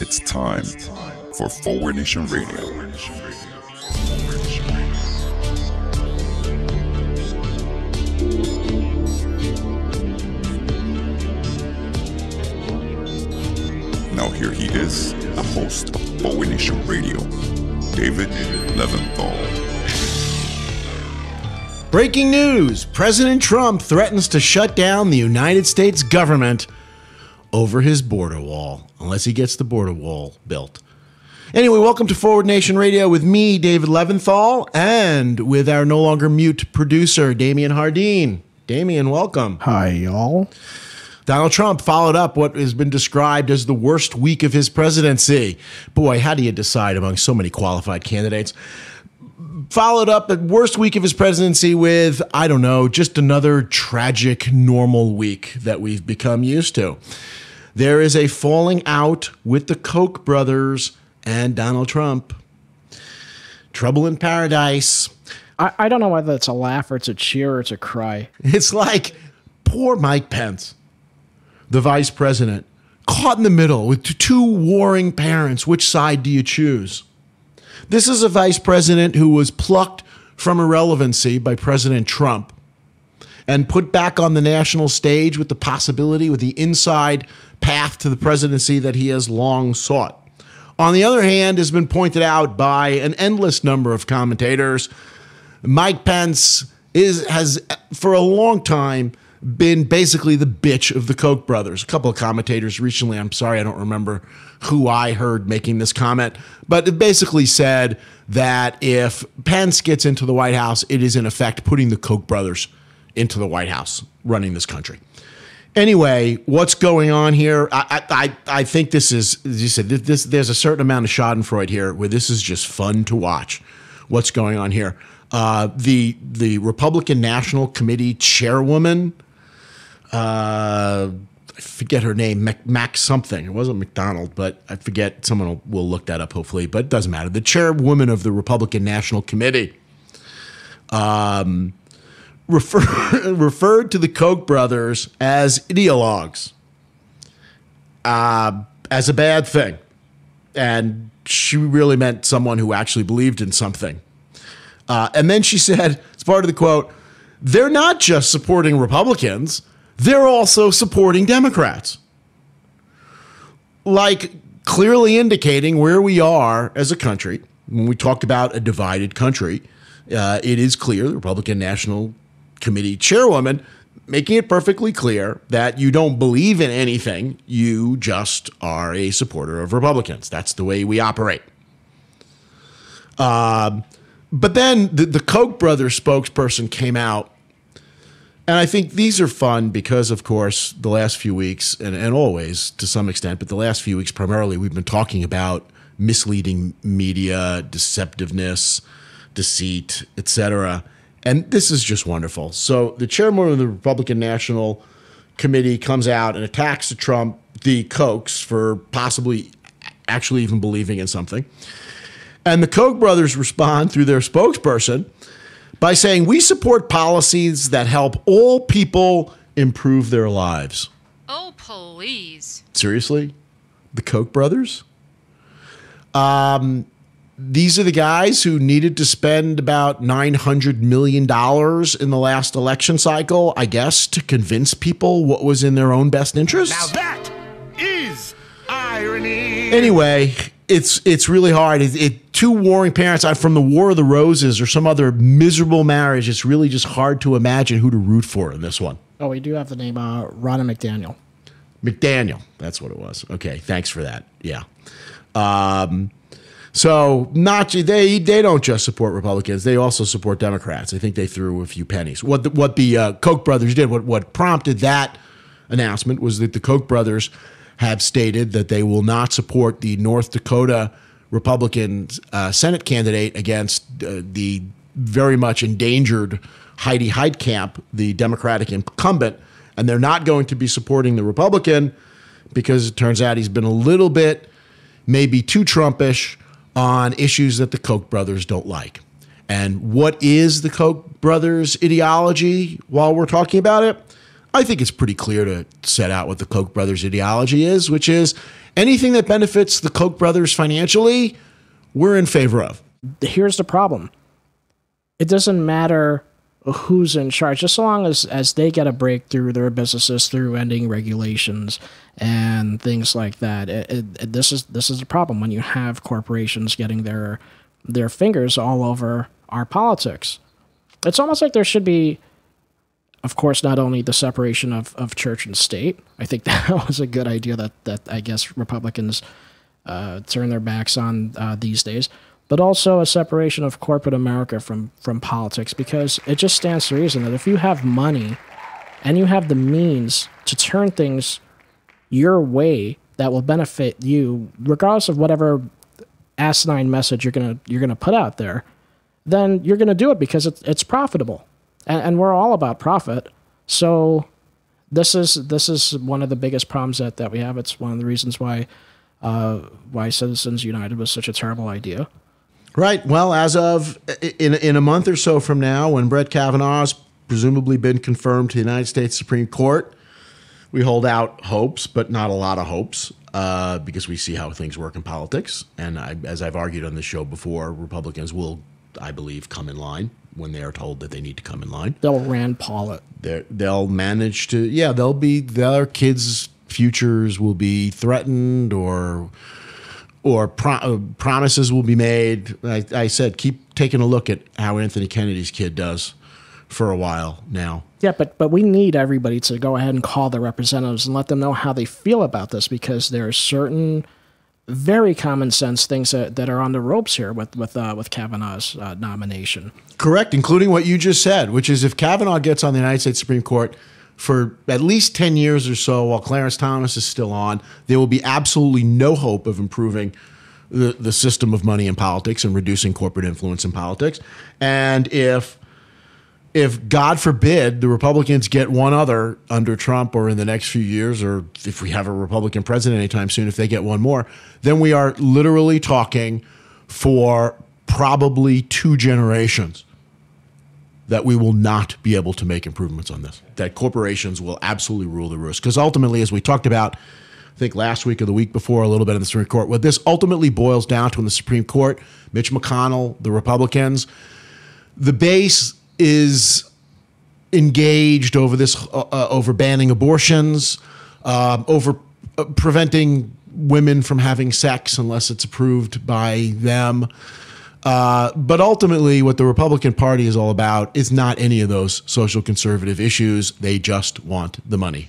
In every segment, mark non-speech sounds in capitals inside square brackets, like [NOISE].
It's time for Forward Nation Radio. Now here he is, the host of Forward Nation Radio, David Leventhal. Breaking news President Trump threatens to shut down the United States government over his border wall, unless he gets the border wall built. Anyway, welcome to Forward Nation Radio with me, David Leventhal, and with our no longer mute producer, Damian Hardeen. Damian, welcome. Hi, y'all. Donald Trump followed up what has been described as the worst week of his presidency. Boy, how do you decide among so many qualified candidates? Followed up the worst week of his presidency with, I don't know, just another tragic normal week that we've become used to. There is a falling out with the Koch brothers and Donald Trump. Trouble in paradise. I, I don't know whether it's a laugh or it's a cheer or it's a cry. It's like poor Mike Pence, the vice president, caught in the middle with two warring parents. Which side do you choose? This is a vice president who was plucked from irrelevancy by President Trump and put back on the national stage with the possibility, with the inside path to the presidency that he has long sought. On the other hand, has been pointed out by an endless number of commentators, Mike Pence is has for a long time been basically the bitch of the Koch brothers. A couple of commentators recently, I'm sorry, I don't remember who I heard making this comment, but it basically said that if Pence gets into the White House, it is in effect putting the Koch brothers into the White House running this country. Anyway, what's going on here? I, I, I think this is, as you said, this, there's a certain amount of Schadenfreude here where this is just fun to watch. What's going on here? Uh, the the Republican National Committee chairwoman, uh, I forget her name, Mac, Mac something. It wasn't McDonald, but I forget. Someone will, will look that up hopefully, but it doesn't matter. The chairwoman of the Republican National Committee um, refer, [LAUGHS] referred to the Koch brothers as ideologues uh, as a bad thing. And she really meant someone who actually believed in something. Uh, and then she said, as part of the quote, they're not just supporting Republicans, they're also supporting Democrats. Like clearly indicating where we are as a country. When we talked about a divided country, uh, it is clear the Republican National Committee chairwoman making it perfectly clear that you don't believe in anything, you just are a supporter of Republicans. That's the way we operate. Um, but then the, the Koch brothers spokesperson came out, and I think these are fun because, of course, the last few weeks, and, and always to some extent, but the last few weeks primarily, we've been talking about misleading media, deceptiveness, deceit, etc. And this is just wonderful. So the chairman of the Republican National Committee comes out and attacks the Trump, the Kochs, for possibly actually even believing in something. And the Koch brothers respond through their spokesperson by saying, We support policies that help all people improve their lives. Oh, please. Seriously? The Koch brothers? Um, these are the guys who needed to spend about $900 million in the last election cycle, I guess, to convince people what was in their own best interest. Now that is irony. Anyway, it's it's really hard. It, it, two warring parents from the War of the Roses or some other miserable marriage. It's really just hard to imagine who to root for in this one. Oh, we do have the name uh, Ronna McDaniel. McDaniel, that's what it was. Okay, thanks for that. Yeah. Um, so not they they don't just support Republicans; they also support Democrats. I think they threw a few pennies. What the, what the uh, Koch brothers did, what what prompted that announcement was that the Koch brothers have stated that they will not support the North Dakota Republican uh, Senate candidate against uh, the very much endangered Heidi Heitkamp, the Democratic incumbent, and they're not going to be supporting the Republican because it turns out he's been a little bit maybe too Trumpish on issues that the Koch brothers don't like. And what is the Koch brothers' ideology while we're talking about it? I think it's pretty clear to set out what the Koch brothers ideology is, which is anything that benefits the Koch brothers financially, we're in favor of. Here's the problem. It doesn't matter who's in charge, just so long as, as they get a break through their businesses through ending regulations and things like that. It, it, it, this is this is the problem when you have corporations getting their their fingers all over our politics. It's almost like there should be, of course, not only the separation of, of church and state. I think [LAUGHS] that was a good idea that that I guess Republicans uh, turn their backs on uh, these days but also a separation of corporate America from from politics because it just stands to reason that if you have money and you have the means to turn things your way that will benefit you regardless of whatever asinine message you're gonna you're gonna put out there, then you're gonna do it because it's it's profitable, and, and we're all about profit. So this is this is one of the biggest problems that, that we have. It's one of the reasons why uh, why Citizens United was such a terrible idea. Right. Well, as of in in a month or so from now, when Brett Kavanaugh's presumably been confirmed to the United States Supreme Court, we hold out hopes, but not a lot of hopes, uh, because we see how things work in politics. And I, as I've argued on the show before, Republicans will, I believe, come in line when they are told that they need to come in line. They'll Rand Paul it. They're, they'll manage to, yeah, they'll be their kids' futures will be threatened or or pro- uh, promises will be made. I, I, said, keep taking a look at how Anthony Kennedy's kid does for a while now. Yeah, but but we need everybody to go ahead and call their representatives and let them know how they feel about this because there are certain very common sense things that, that are on the ropes here with with uh, with Kavanaugh's uh, nomination. Correct, including what you just said, which is if Kavanaugh gets on the United States Supreme Court for at least 10 years or so while Clarence Thomas is still on, there will be absolutely no hope of improving the, the system of money in politics and reducing corporate influence in politics. And if if God forbid the Republicans get one other under Trump or in the next few years, or if we have a Republican president anytime soon, if they get one more, then we are literally talking for probably two generations that we will not be able to make improvements on this. That corporations will absolutely rule the roost. Because ultimately, as we talked about, I think last week or the week before, a little bit in the Supreme Court, what this ultimately boils down to in the Supreme Court, Mitch McConnell, the Republicans, the base is engaged over this, uh, uh over banning abortions, uh, over uh, preventing women from having sex unless it's approved by them. Uh, but ultimately, what the Republican Party is all about is not any of those social conservative issues. They just want the money.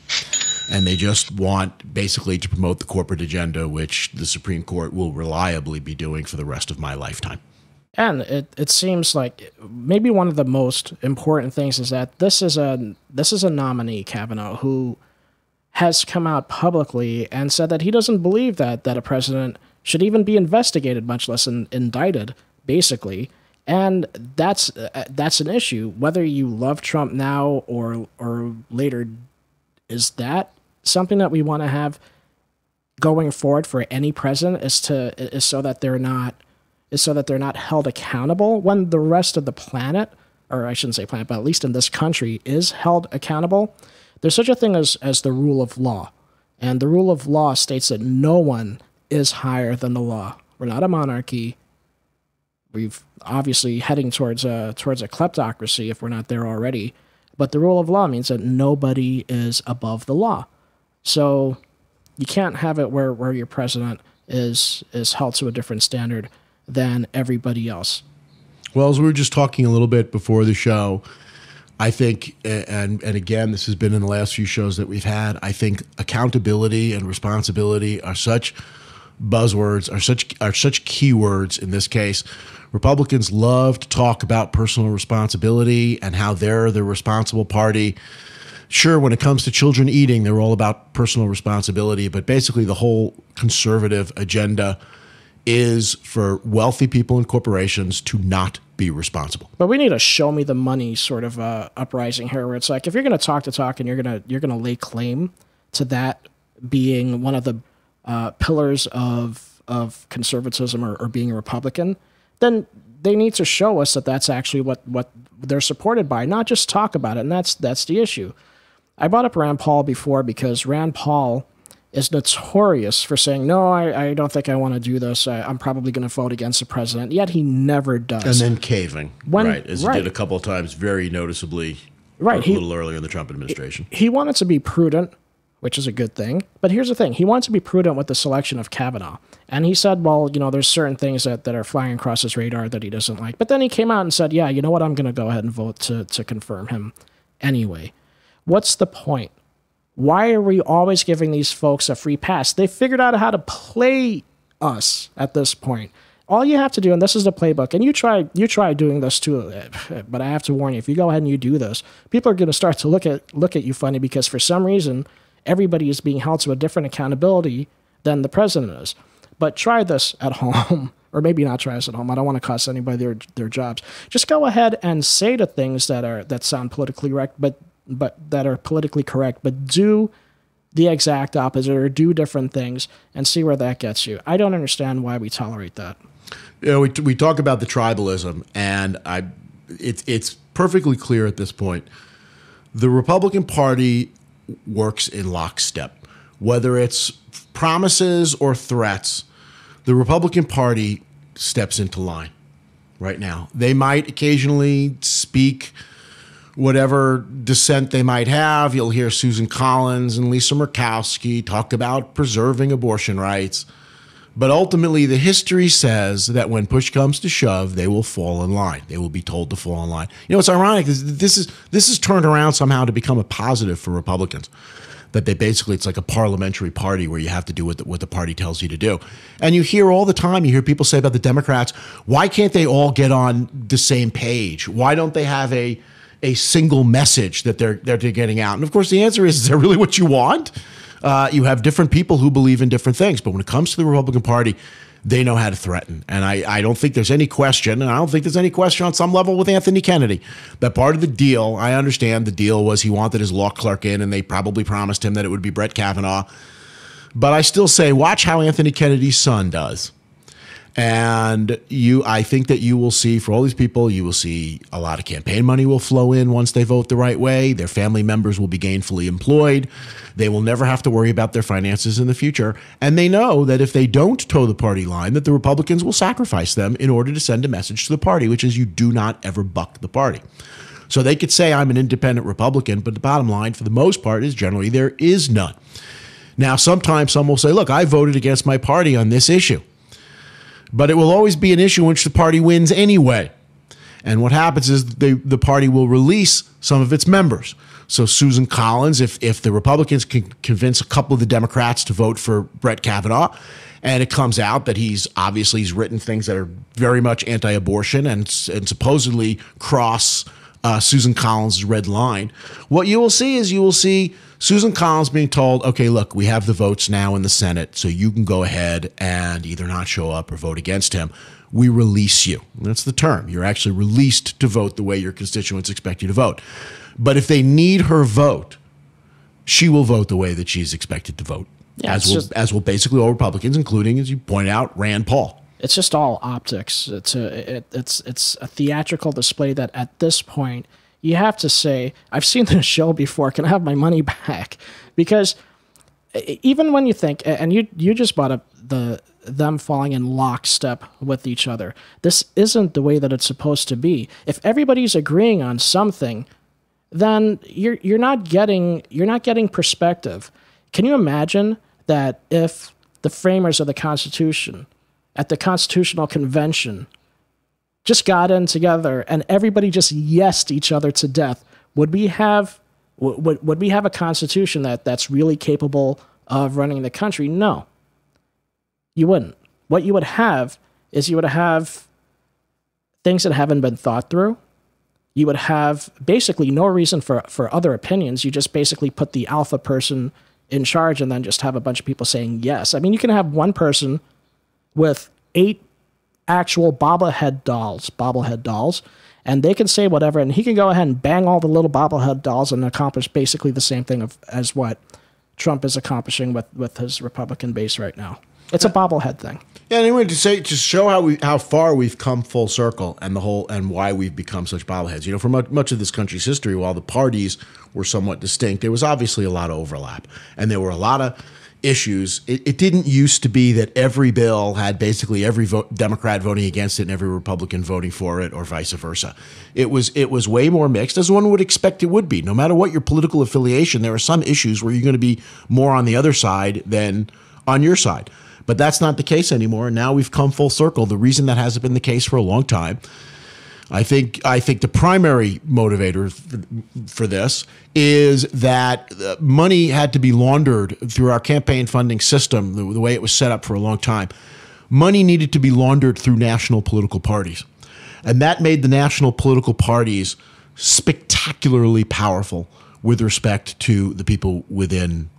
And they just want basically to promote the corporate agenda, which the Supreme Court will reliably be doing for the rest of my lifetime. And it, it seems like maybe one of the most important things is that this is a this is a nominee, Kavanaugh, who has come out publicly and said that he doesn't believe that that a president should even be investigated, much less in, indicted basically. And that's uh, that's an issue. Whether you love Trump now or or later, is that something that we want to have going forward for any president? Is to is so that they're not is so that they're not held accountable when the rest of the planet, or I shouldn't say planet, but at least in this country, is held accountable. There's such a thing as as the rule of law, and the rule of law states that no one is higher than the law. We're not a monarchy we've obviously heading towards a towards a kleptocracy if we're not there already. But the rule of law means that nobody is above the law. So you can't have it where, where your president is is held to a different standard than everybody else. Well, as we were just talking a little bit before the show, I think, and and again, this has been in the last few shows that we've had. I think accountability and responsibility are such buzzwords, are such are such keywords in this case Republicans love to talk about personal responsibility and how they're the responsible party. Sure, when it comes to children eating, they're all about personal responsibility, but basically the whole conservative agenda is for wealthy people and corporations to not be responsible. But we need a show me the money sort of uh, uprising here, where it's like if you're going to talk to talk and you're going to you're going to lay claim to that being one of the uh, pillars of of conservatism or, or being a Republican, then they need to show us that that's actually what what they're supported by, not just talk about it. And that's that's the issue. I brought up Rand Paul before because Rand Paul is notorious for saying, no, I, I don't think I want to do this. I, I'm probably going to vote against the president. Yet he never does. and then caving, When- right? As right. he did a couple of times, very noticeably, Right, A he- little earlier in the Trump administration. he wanted to be prudent, which is a good thing. But here's the thing: he wanted to be prudent with the selection of Kavanaugh, and he said, "Well, you know, there's certain things that, that are flying across his radar that he doesn't like." But then he came out and said, "Yeah, you know what? I'm going to go ahead and vote to to confirm him anyway." What's the point? Why are we always giving these folks a free pass? They figured out how to play us at this point. All you have to do, and this is the playbook, and you try you try doing this too, eh, but I have to warn you, if you go ahead and you do this, people are going to start to look at look at you funny because for some reason everybody is being held to a different accountability than the president is. But try this at [LAUGHS] home, or maybe not try this at home. I don't want to cost anybody their their jobs. Just go ahead and say the things that are that sound politically correct, but but that are politically correct, but do the exact opposite or do different things and see where that gets you. I don't understand why we tolerate that. Know, we, we talk about the tribalism, and I, it's it's perfectly clear at this point. The Republican Party works in lockstep, whether it's promises or threats. The Republican Party steps into line right now. They might occasionally speak whatever dissent they might have. You'll hear Susan Collins and Lisa Murkowski talk about preserving abortion rights. But ultimately, the history says that when push comes to shove, they will fall in line. They will be told to fall in line. You know, it's ironic. This, is this is turned around somehow to become a positive for Republicans. That they basically it's like a parliamentary party where you have to do what the, what the party tells you to do. And you hear all the time. You hear people say about the Democrats, why can't they all get on the same page? Why don't they have a a single message that they're that they're getting out? And of course, the answer is: Is that really what you want? Uh, you have different people who believe in different things, but when it comes to the Republican Party, they know how to threaten. And I, I don't think there's any question, and I don't think there's any question on some level with Anthony Kennedy that part of the deal. I understand the deal was he wanted his law clerk in, and they probably promised him that it would be Brett Kavanaugh. But I still say, watch how Anthony Kennedy's son does. And you, I think that you will see for all these people, you will see a lot of campaign money will flow in once they vote the right way. Their family members will be gainfully employed. They will never have to worry about their finances in the future. And they know that if they don't toe the party line, that the Republicans will sacrifice them in order to send a message to the party, which is you do not ever buck the party. So they could say, I'm an independent Republican, but the bottom line, for the most part, is generally there is none. Now, sometimes some will say, look, I voted against my party on this issue but it will always be an issue in which the party wins anyway. And what happens is they, the party will release some of its members. So Susan Collins, if if the Republicans can convince a couple of the Democrats to vote for Brett Kavanaugh, and it comes out that he's obviously he's written things that are very much anti-abortion and and supposedly cross uh, Susan Collins' red line, what you will see is you will see Susan Collins being told, okay, look, we have the votes now in the Senate, so you can go ahead and either not show up or vote against him. We release you. That's the term. You're actually released to vote the way your constituents expect you to vote. But if they need her vote, she will vote the way that she's expected to vote. Yeah, as will, just- as will basically all Republicans, including, as you point out, Rand Paul. It's just all optics. It's a it, it's it's a theatrical display that at this point you have to say I've seen this show before. Can I have my money [LAUGHS] back? Because even when you think, and you you just brought up the them falling in lockstep with each other. This isn't the way that it's supposed to be. If everybody's agreeing on something, then you're you're not getting you're not getting perspective. Can you imagine that if the framers of the Constitution at the Constitutional Convention just got in together and everybody just yesed each other to death, would we have would, would, we have a constitution that that's really capable of running the country? No. You wouldn't. What you would have is you would have things that haven't been thought through. You would have basically no reason for, for other opinions. You just basically put the alpha person in charge and then just have a bunch of people saying yes. I mean, you can have one person with eight actual bobblehead dolls, bobblehead dolls, and they can say whatever, and he can go ahead and bang all the little bobblehead dolls and accomplish basically the same thing of, as what Trump is accomplishing with, with his Republican base right now. It's a bobblehead thing. Yeah, anyway, to say to show how we how far we've come full circle and the whole and why we've become such bobbleheads. You know, for much, much of this country's history, while the parties were somewhat distinct, there was obviously a lot of overlap, and there were a lot of issues. It, it didn't used to be that every bill had basically every vote, Democrat voting against it and every Republican voting for it, or vice versa. It was it was way more mixed, as one would expect it would be. No matter what your political affiliation, there are some issues where you're going to be more on the other side than on your side. But that's not the case anymore. Now we've come full circle. The reason that hasn't been the case for a long time. I think I think the primary motivator for, this is that uh, money had to be laundered through our campaign funding system, the, the way it was set up for a long time. Money needed to be laundered through national political parties. And that made the national political parties spectacularly powerful with respect to the people within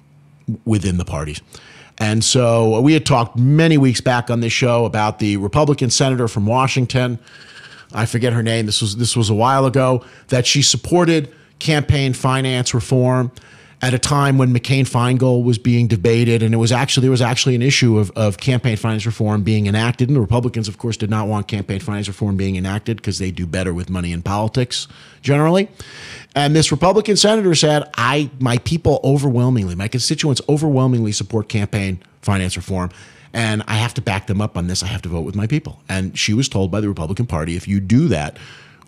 within the parties. And so we had talked many weeks back on this show about the Republican senator from Washington. I forget her name. This was this was a while ago that she supported campaign finance reform at a time when McCain Feingold was being debated, and it was actually there was actually an issue of, of campaign finance reform being enacted, and the Republicans, of course, did not want campaign finance reform being enacted because they do better with money in politics generally. And this Republican senator said, "I my people overwhelmingly, my constituents overwhelmingly support campaign finance reform." And I have to back them up on this. I have to vote with my people. And she was told by the Republican Party, if you do that,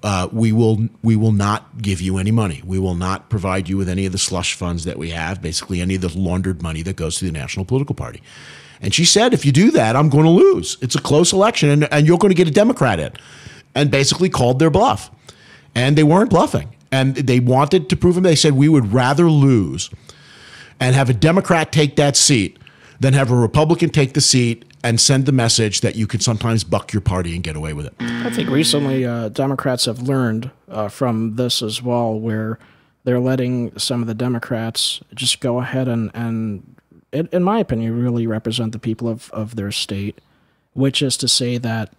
uh, we will we will not give you any money. We will not provide you with any of the slush funds that we have, basically any of the laundered money that goes to the national political party. And she said, if you do that, I'm going to lose. It's a close election, and, and you're going to get a Democrat in. And basically called their bluff. And they weren't bluffing. And they wanted to prove them. They said, we would rather lose and have a Democrat take that seat than have a Republican take the seat and send the message that you could sometimes buck your party and get away with it. I think recently uh, Democrats have learned uh, from this as well, where they're letting some of the Democrats just go ahead and, and in, in my opinion, really represent the people of, of their state, which is to say that,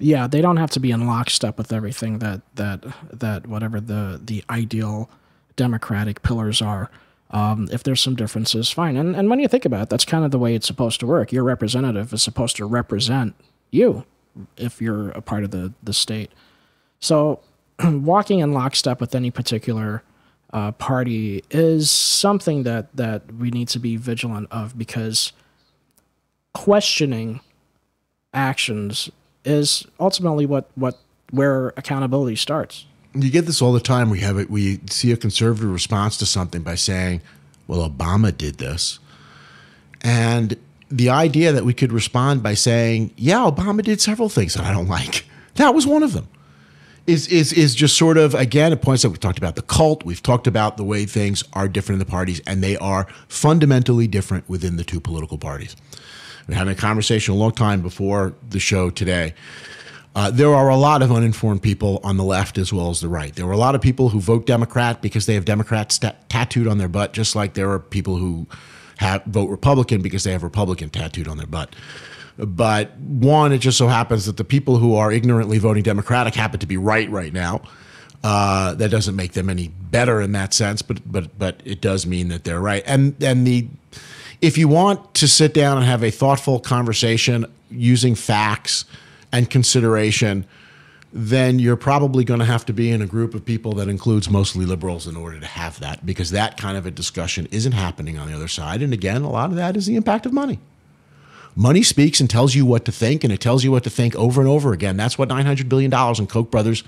yeah, they don't have to be in lockstep with everything that that that whatever the the ideal Democratic pillars are. Um, if there's some differences, fine. And, and when you think about it, that's kind of the way it's supposed to work. Your representative is supposed to represent you if you're a part of the, the state. So [CLEARS THROAT] walking in lockstep with any particular uh, party is something that, that we need to be vigilant of because questioning actions is ultimately what, what where accountability starts you get this all the time. We have it. We see a conservative response to something by saying, "Well, Obama did this," and the idea that we could respond by saying, "Yeah, Obama did several things that I don't like. That was one of them." Is, is is just sort of again it points out we've talked about the cult we've talked about the way things are different in the parties and they are fundamentally different within the two political parties. We're having a conversation a long time before the show today uh, there are a lot of uninformed people on the left as well as the right. There are a lot of people who vote Democrat because they have Democrats tattooed on their butt, just like there are people who have, vote Republican because they have Republican tattooed on their butt. But one, it just so happens that the people who are ignorantly voting Democratic happen to be right right now. Uh, that doesn't make them any better in that sense, but but but it does mean that they're right. And and the if you want to sit down and have a thoughtful conversation using facts and consideration, then you're probably going to have to be in a group of people that includes mostly liberals in order to have that, because that kind of a discussion isn't happening on the other side. And again, a lot of that is the impact of money. Money speaks and tells you what to think, and it tells you what to think over and over again. That's what $900 billion in Koch brothers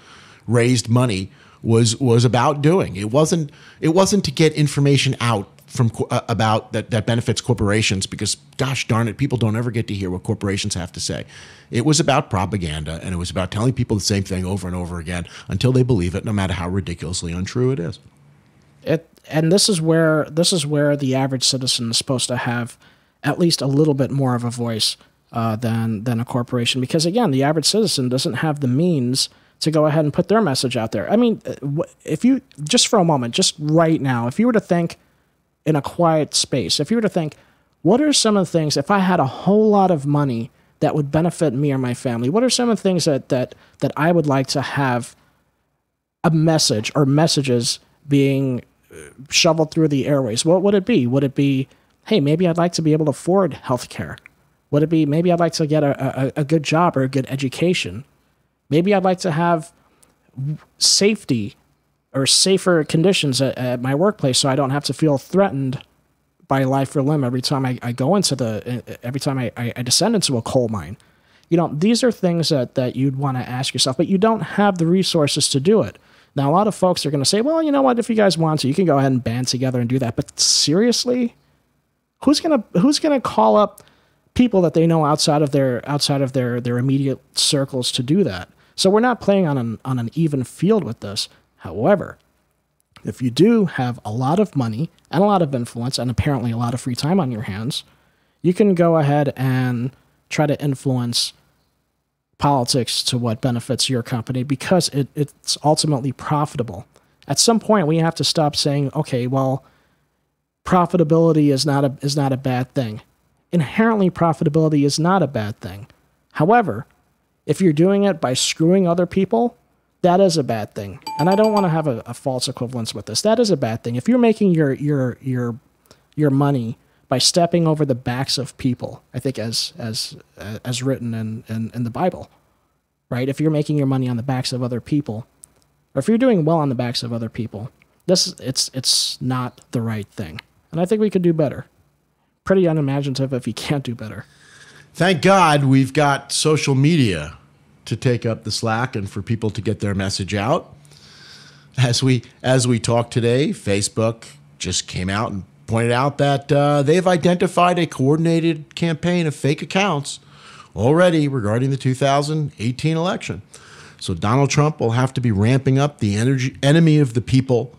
raised money was was about doing. It wasn't it wasn't to get information out from uh, about that that benefits corporations because gosh darn it people don't ever get to hear what corporations have to say it was about propaganda and it was about telling people the same thing over and over again until they believe it no matter how ridiculously untrue it is it and this is where this is where the average citizen is supposed to have at least a little bit more of a voice uh, than than a corporation because again the average citizen doesn't have the means to go ahead and put their message out there. I mean, uh, if you just for a moment, just right now, if you were to think in a quiet space, if you were to think, what are some of the things, if I had a whole lot of money that would benefit me or my family, what are some of the things that, that, that I would like to have a message or messages being uh, shoveled through the airways? What would it be? Would it be hey, maybe I'd like to be able to afford health care. Would it be maybe I'd like to get a, a, a good job or a good education? Maybe I'd like to have safety or safer conditions at, at my workplace so I don't have to feel threatened by life or limb every time I, I go into the every time I, I descend into a coal mine. You know, these are things that, that you'd want to ask yourself, but you don't have the resources to do it. Now, a lot of folks are going to say, well, you know what? If you guys want to, you can go ahead and band together and do that. But seriously, who's going to who's going to call up people that they know outside of their outside of their their immediate circles to do that? So we're not playing on an on an even field with this. However, if you do have a lot of money and a lot of influence and apparently a lot of free time on your hands, you can go ahead and try to influence politics to what benefits your company because it, it's ultimately profitable. At some point, we have to stop saying, okay, well, profitability is not a, is not a bad thing. Inherently, profitability is not a bad thing. However, if you're doing it by screwing other people, that is a bad thing. And I don't want to have a, a false equivalence with this. That is a bad thing. If you're making your your your your money by stepping over the backs of people. I think as as uh, as written in, in, in the Bible, right? If you're making your money on the backs of other people, or if you're doing well on the backs of other people, this it's it's not the right thing. And I think we could do better. Pretty unimaginative if you can't do better. Thank God we've got social media to take up the slack and for people to get their message out. As we as we talk today, Facebook just came out and pointed out that uh, they've identified a coordinated campaign of fake accounts already regarding the 2018 election. So Donald Trump will have to be ramping up the energy enemy of the people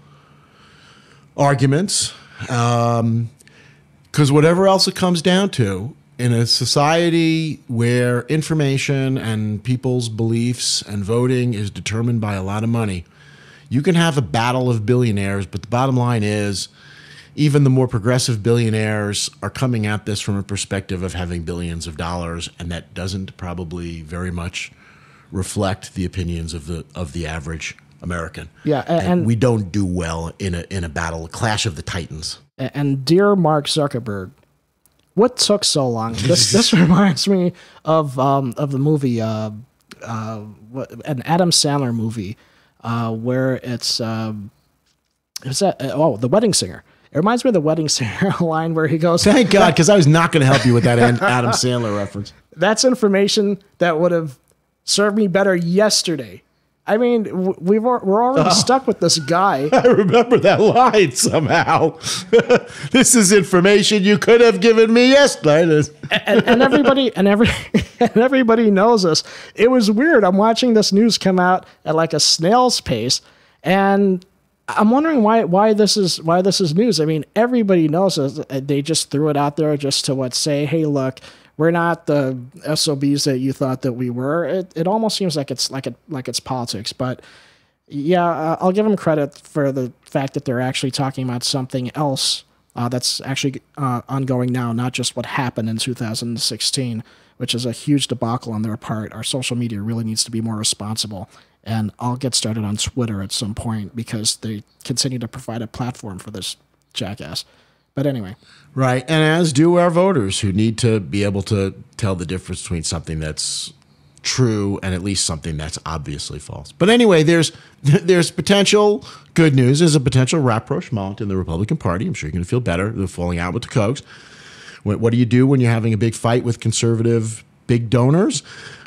arguments. Because um, whatever else it comes down to, in a society where information and people's beliefs and voting is determined by a lot of money, you can have a battle of billionaires, but the bottom line is even the more progressive billionaires are coming at this from a perspective of having billions of dollars, and that doesn't probably very much reflect the opinions of the of the average American. Yeah, and, and we don't do well in a in a battle, a clash of the titans. And dear Mark Zuckerberg, what took so long? This [LAUGHS] this reminds me of um, of the movie, uh, uh, an Adam Sandler movie, uh, where it's um, is that oh the Wedding Singer it reminds me of the wedding [LAUGHS] singer line where he goes, Thank God, [LAUGHS] because I was not going to help you with that Adam Sandler reference. That's information that would have served me better yesterday. I mean, we were, we're already uh, [LAUGHS] stuck with this guy. [LAUGHS] I remember that line somehow. [LAUGHS] this is information you could have given me yesterday. and, and, everybody and every and everybody knows this. It was weird. I'm watching this news come out at like a snail's pace, and I'm wondering why why this is why this is news. I mean, everybody knows this. They just threw it out there just to what say, hey, look, we're not the SOBs that you thought that we were. It it almost seems like it's like it like it's politics, but yeah, uh, I'll give them credit for the fact that they're actually talking about something else uh, that's actually uh, ongoing now, not just what happened in 2016, which is a huge debacle on their part. Our social media really needs to be more responsible and I'll get started on Twitter at some point because they continue to provide a platform for this jackass. But anyway. Right. And as do our voters who need to be able to tell the difference between something that's true and at least something that's obviously false. But anyway, there's [LAUGHS] there's potential good news. There's a potential rapprochement in the Republican Party. I'm sure you're going to feel better than falling out with the Kochs. What, what do you do when you're having a big fight with conservative big donors?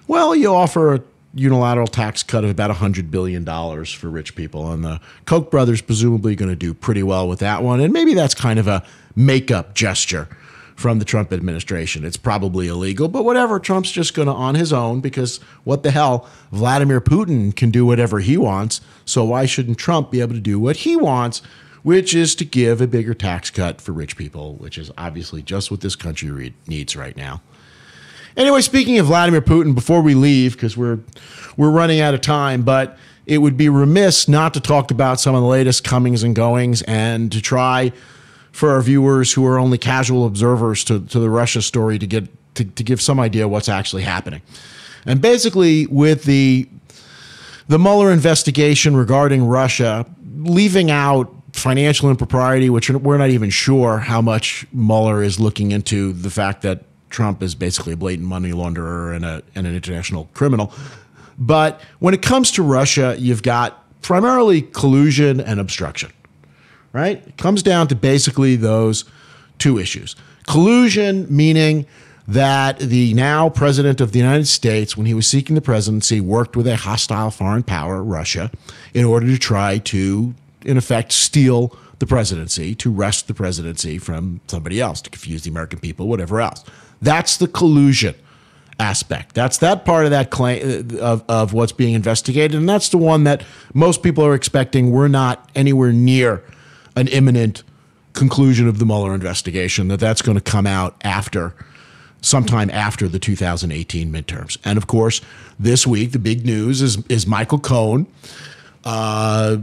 Well, you offer a unilateral tax cut of about $100 billion for rich people. And the Koch brothers presumably going to do pretty well with that one. And maybe that's kind of a makeup gesture from the Trump administration. It's probably illegal, but whatever. Trump's just going to on his own because what the hell? Vladimir Putin can do whatever he wants. So why shouldn't Trump be able to do what he wants? Which is to give a bigger tax cut for rich people, which is obviously just what this country needs right now. Anyway, speaking of Vladimir Putin, before we leave, because we're we're running out of time, but it would be remiss not to talk about some of the latest comings and goings and to try for our viewers who are only casual observers to, to the Russia story to get to, to give some idea what's actually happening. And basically, with the the Mueller investigation regarding Russia, leaving out financial impropriety, which we're not even sure how much Mueller is looking into the fact that Trump is basically a blatant money launderer and, a, and an international criminal. But when it comes to Russia, you've got primarily collusion and obstruction, right? It comes down to basically those two issues. Collusion, meaning that the now president of the United States, when he was seeking the presidency, worked with a hostile foreign power, Russia, in order to try to, in effect, steal the presidency, to wrest the presidency from somebody else, to confuse the American people, whatever else. That's the collusion aspect. That's that part of that claim of, of what's being investigated. And that's the one that most people are expecting. We're not anywhere near an imminent conclusion of the Mueller investigation, that that's going to come out after sometime after the 2018 midterms. And of course, this week the big news is is Michael Cohen uh,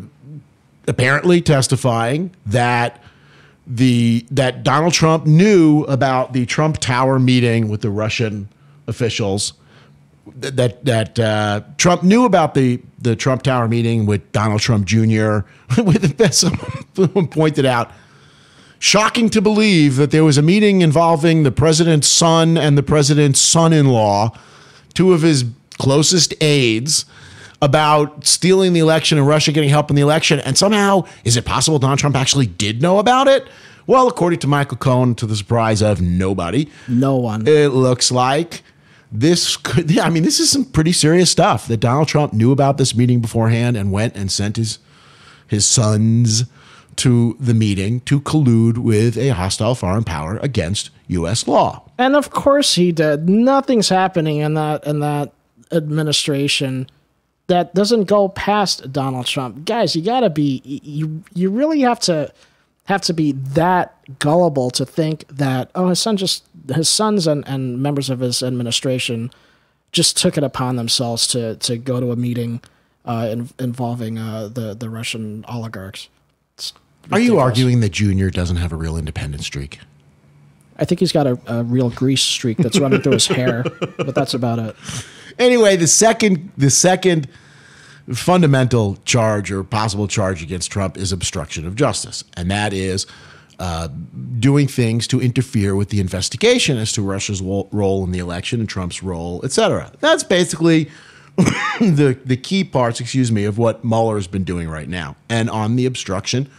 apparently testifying that the that Donald Trump knew about the Trump Tower meeting with the Russian officials. That that uh, Trump knew about the the Trump Tower meeting with Donald Trump Jr. [LAUGHS] with someone [LAUGHS] pointed out Shocking to believe that there was a meeting involving the president's son and the president's son in law, two of his closest aides, about stealing the election and Russia getting help in the election. And somehow, is it possible Donald Trump actually did know about it? Well, according to Michael Cohen, to the surprise of nobody, no one. It looks like this could, yeah, I mean, this is some pretty serious stuff that Donald Trump knew about this meeting beforehand and went and sent his his sons to the meeting to collude with a hostile foreign power against U.S. law. And of course he did. Nothing's happening in that in that administration that doesn't go past Donald Trump. Guys, you got to be you you really have to have to be that gullible to think that oh his son just his sons and, and members of his administration just took it upon themselves to to go to a meeting uh, in, involving uh, the the Russian oligarchs. Are you arguing that Junior doesn't have a real independent streak? I think he's got a, a real grease streak that's running through his hair, but that's about it. [LAUGHS] Anyway, the second the second fundamental charge or possible charge against Trump is obstruction of justice, and that is uh, doing things to interfere with the investigation as to Russia's role in the election and Trump's role, et cetera. That's basically [COUGHS] the the key parts, excuse me, of what Mueller has been doing right now. And on the obstruction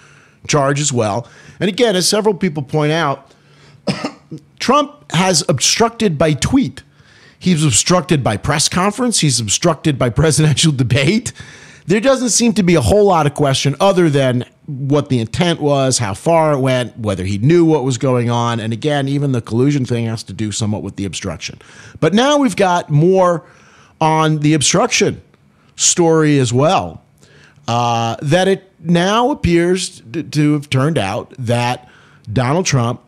charge as well. And again, as several people point out, [COUGHS] Trump has obstructed by tweet. He's obstructed by press conference. He's obstructed by [LAUGHS] presidential debate. There doesn't seem to be a whole lot of question other than what the intent was, how far it went, whether he knew what was going on. And again, even the collusion thing has to do somewhat with the obstruction. But now we've got more on the obstruction story as well. Uh, that it now appears to, have turned out that Donald Trump,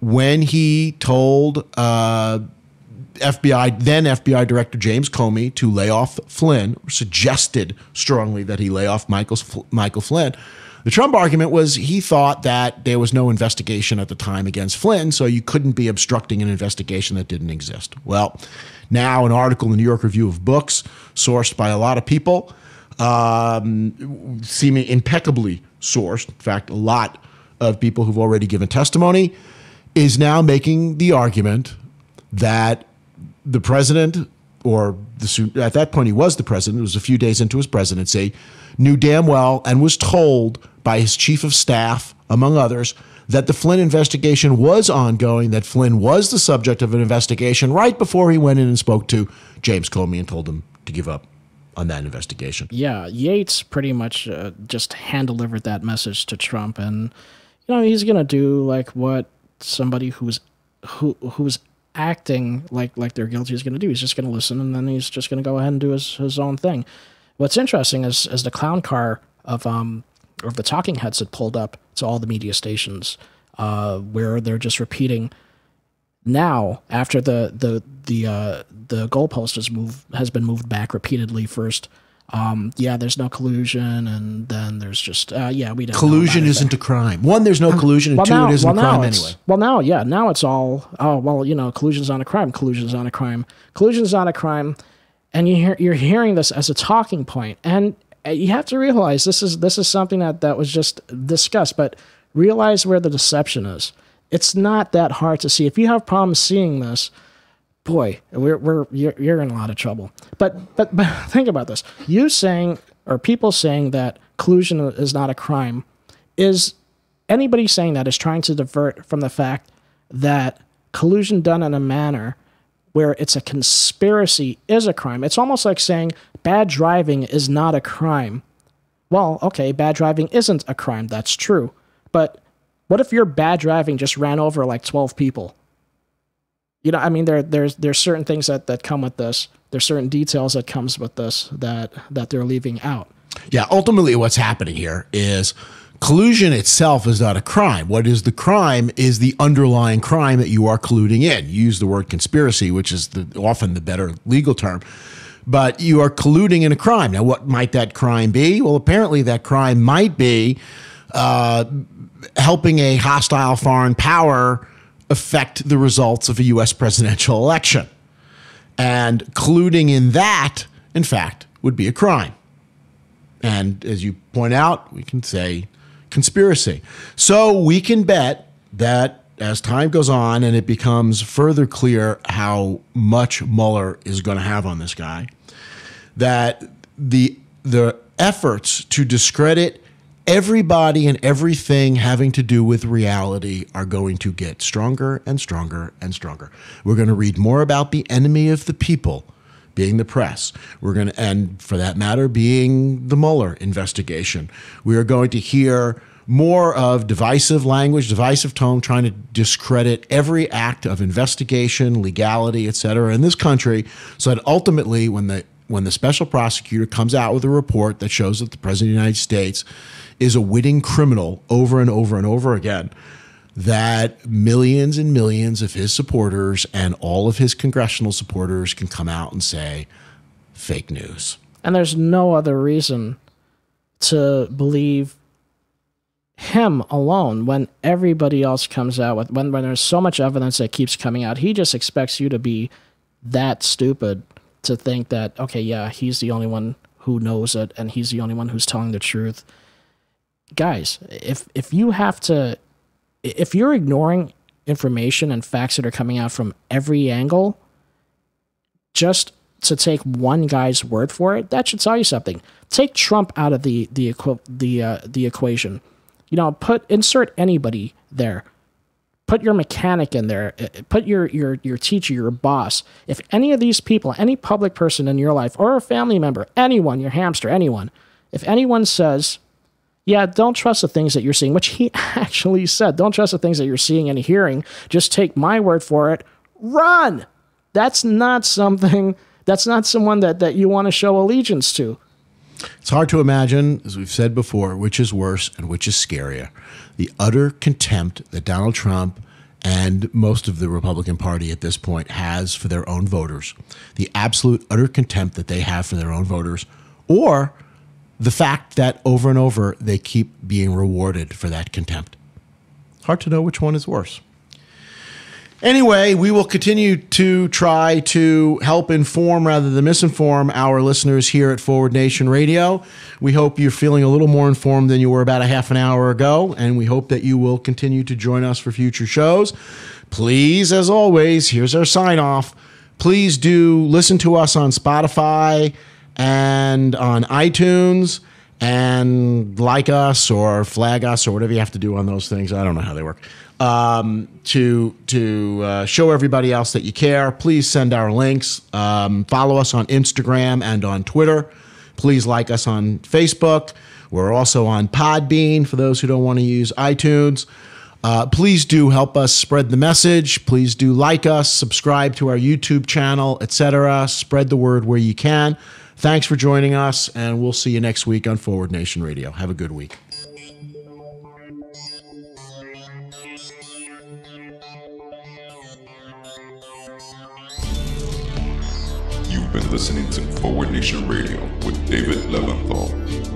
when he told uh, FBI, then FBI Director James Comey to lay off Flynn, suggested strongly that he lay off Michael, Michael Flynn. The Trump argument was he thought that there was no investigation at the time against Flynn, so you couldn't be obstructing an investigation that didn't exist. Well, now an article in the New York Review of Books, sourced by a lot of people, um, seeming impeccably sourced. In fact, a lot of people who've already given testimony is now making the argument that the president, or the, at that point he was the president, it was a few days into his presidency, knew damn well and was told by his chief of staff, among others, that the Flynn investigation was ongoing, that Flynn was the subject of an investigation right before he went in and spoke to James Comey and told him to give up on that investigation. Yeah, Yates pretty much uh, just hand delivered that message to Trump, and you know he's gonna do like what somebody who's who who's acting like like they're guilty is gonna do. He's just gonna listen, and then he's just gonna go ahead and do his his own thing. What's interesting is is the clown car of um of the talking heads had pulled up to all the media stations, uh, where they're just repeating now after the the the uh, the goalpost has moved has been moved back repeatedly. First, um, yeah, there's no collusion, and then there's just uh, yeah, we don't. Collusion isn't a crime. One, there's no collusion, and well, two, now, it isn't well, a crime anyway. Well, now, yeah, now it's all oh well, you know, collusion's not a crime. Collusion's not a crime. Collusion's not a crime, and you hear, you're hearing this as a talking point, and uh, you have to realize this is this is something that that was just discussed, but realize where the deception is. It's not that hard to see. If you have problems seeing this, boy, we're, we're you're, you're in a lot of trouble. But but but [LAUGHS] think about this: you saying or people saying that collusion is not a crime is anybody saying that is trying to divert from the fact that collusion done in a manner where it's a conspiracy is a crime. It's almost like saying bad driving is not a crime. Well, okay, bad driving isn't a crime. That's true. But what if your bad driving just ran over like 12 people? You know, I mean, there, there's there's certain things that, that come with this. There's certain details that comes with this that that they're leaving out. Yeah, ultimately, what's happening here is collusion itself is not a crime. What is the crime is the underlying crime that you are colluding in. Use the word conspiracy, which is the, often the better legal term, but you are colluding in a crime. Now, what might that crime be? Well, apparently, that crime might be uh, helping a hostile foreign power affect the results of a U.S. presidential election. And colluding in that, in fact, would be a crime. And as you point out, we can say conspiracy. So we can bet that as time goes on and it becomes further clear how much Mueller is going to have on this guy, that the the efforts to discredit everybody and everything having to do with reality are going to get stronger and stronger and stronger. We're going to read more about the enemy of the people being the press. We're going to, and for that matter, being the Mueller investigation. We are going to hear more of divisive language, divisive tone, trying to discredit every act of investigation, legality, et cetera, in this country, so that ultimately, when the when the special prosecutor comes out with a report that shows that the president of the United States is a witting criminal over and over and over again, that millions and millions of his supporters and all of his congressional supporters can come out and say fake news. And there's no other reason to believe him alone when everybody else comes out with when, when there's so much evidence that keeps coming out. He just expects you to be that stupid to think that okay, yeah, he's the only one who knows it and he's the only one who's telling the truth. Guys, if if you have to if you're ignoring information and facts that are coming out from every angle just to take one guy's word for it, that should tell you something. Take Trump out of the the the uh, the equation. You know, put insert anybody there. Put your mechanic in there. Uh, put your your your teacher, your boss. If any of these people, any public person in your life or a family member, anyone, your hamster, anyone, if anyone says yeah, don't trust the things that you're seeing, which he [LAUGHS] actually said. Don't trust the things that you're seeing and hearing. Just take my word for it. Run. That's not something, that's not someone that, that you want to show allegiance to. It's hard to imagine, as we've said before, which is worse and which is scarier. The utter contempt that Donald Trump and most of the Republican Party at this point has for their own voters, the absolute utter contempt that they have for their own voters, or the fact that over and over they keep being rewarded for that contempt. Hard to know which one is worse. Anyway, we will continue to try to help inform rather than misinform our listeners here at Forward Nation Radio. We hope you're feeling a little more informed than you were about a half an hour ago, and we hope that you will continue to join us for future shows. Please, as always, here's our sign off. Please do listen to us on Spotify and on iTunes and like us or flag us or whatever you have to do on those things. I don't know how they work. Um, to to uh, show everybody else that you care, please send our links. Um, follow us on Instagram and on Twitter. Please like us on Facebook. We're also on Podbean for those who don't want to use iTunes. Uh, please do help us spread the message. Please do like us, subscribe to our YouTube channel, etc. Spread the word where you can. Thanks for joining us, and we'll see you next week on Forward Nation Radio. Have a good week. You've been listening to Forward Nation Radio with David Leventhal.